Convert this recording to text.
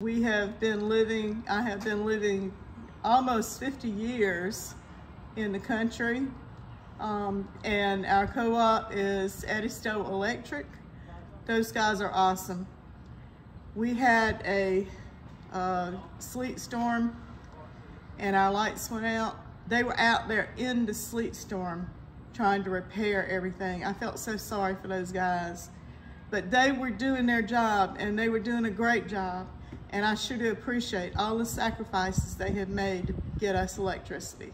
We have been living, I have been living almost 50 years in the country. Um, and our co-op is Edisto Electric. Those guys are awesome. We had a uh, sleet storm and our lights went out. They were out there in the sleet storm trying to repair everything. I felt so sorry for those guys. But they were doing their job and they were doing a great job. And I sure do appreciate all the sacrifices they have made to get us electricity.